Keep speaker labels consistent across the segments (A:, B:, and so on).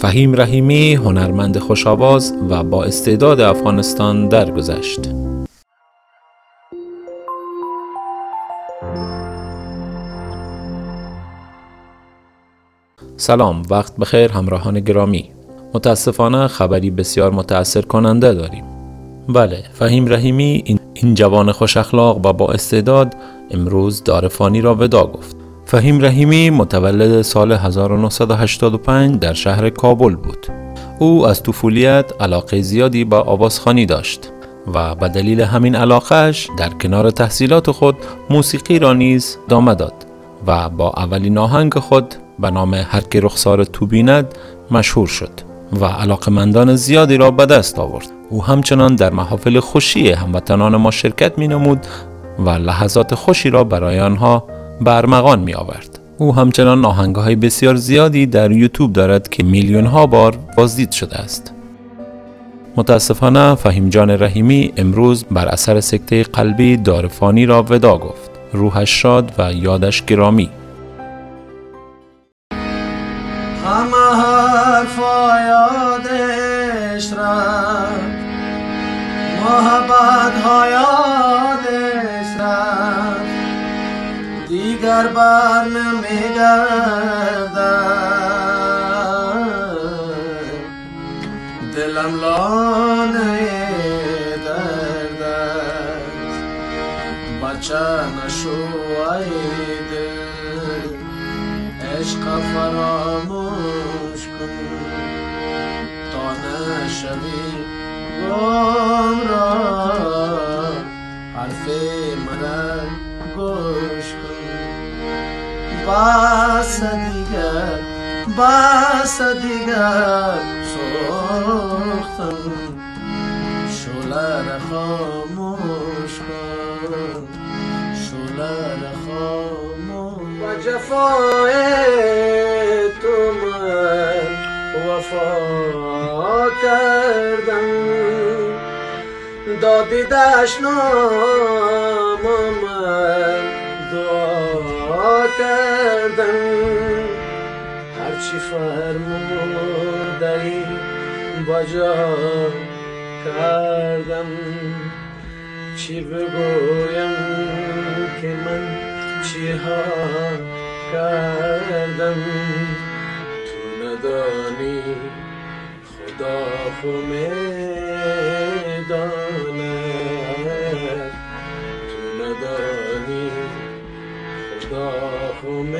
A: فهیم رحیمی هنرمند خوشاواز و با استعداد افغانستان درگذشت. سلام وقت بخیر همراهان گرامی. متاسفانه خبری بسیار متأثر کننده داریم. بله فهیم رحیمی این, جوان خوش اخلاق و با استعداد امروز دارفانی را ودا گفت. فهیم رحیمی متولد سال 1985 در شهر کابل بود. او از طفولیت علاقه زیادی با آوازخانی داشت و به دلیل همین علاقهش در کنار تحصیلات خود موسیقی را نیز دامه داد و با اولین آهنگ خود به نام هر که رخسار تو بیند مشهور شد و علاقمندان زیادی را به دست آورد. او همچنان در محافل خوشی هموطنان ما شرکت می نمود و لحظات خوشی را برای آنها برمغان می آورد او همچنان آهنگ های بسیار زیادی در یوتیوب دارد که میلیون ها بار بازدید شده است. متاسفانه فهیم جان رحیمی امروز بر اثر سکته قلبی دارفانی را ودا گفت. روحش شاد و یادش گرامی.
B: همه حرفا یادش رفت. محبت ها دیگر بر نمیگردد دلم لانه درد است بچه نشو ای عشق فراموش کن. تا نشوی گم را حرف گوش کن بس دیگر بس دیگر سوختم. شوله را خاموش کن شوله را خاموش و جفای تو من وفا کردم. دادی دشنام من دعا کردم هرچی فرمودی بجا کردم. چی بگویم که من چی ها کردم؟ تو ندانی خدا خو خدا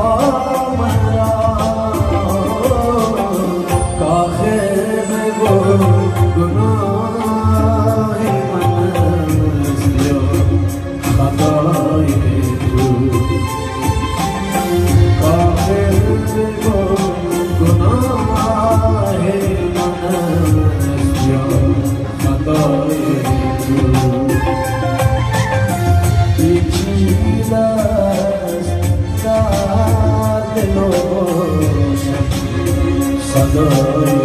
B: Sadai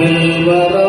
B: धन्यवादः